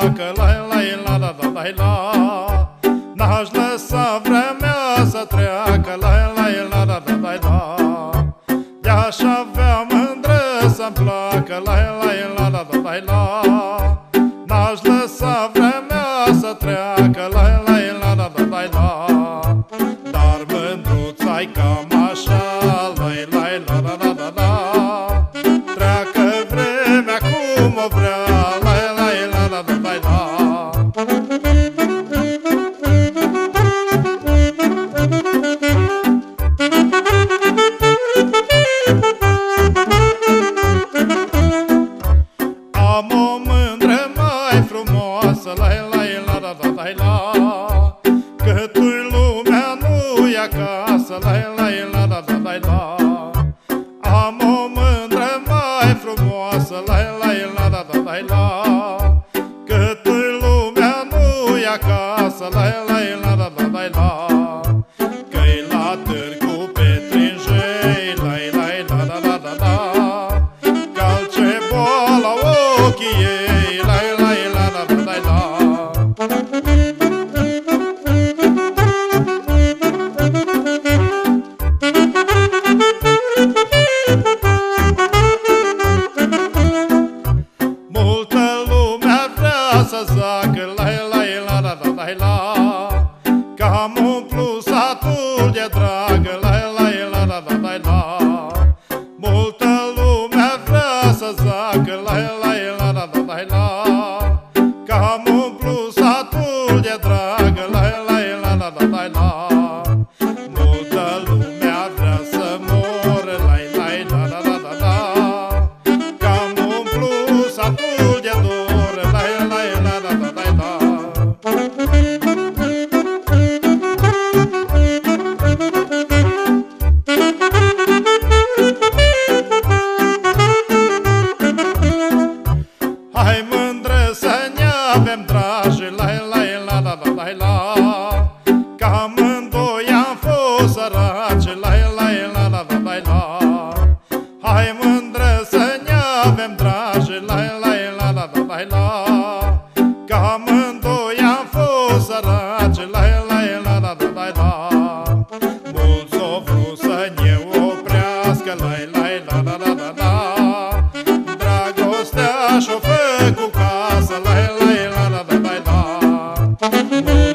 facă la la la la la la la. N-aș lăsa vremea să treacă la la la la la la la. De-aș avea mândră să-mi placă la la la la la la la. N-aș lăsa vremea să treacă la la la la la la la. Dar mândruța-i cam Am o mândră mai frumoasă La la la la la la ar vrea să zacă La la la la la la la Că am umplut satul de dragă La la la la la la la Multă lume ar vrea să zacă La la la la la la la Că am umplut satul de dragă La la la la la la la avem dragi La la la la la la la. Că amândoi am fost săraci La la la la la la la. Hai mândră să ne avem dragi La la la Thank you.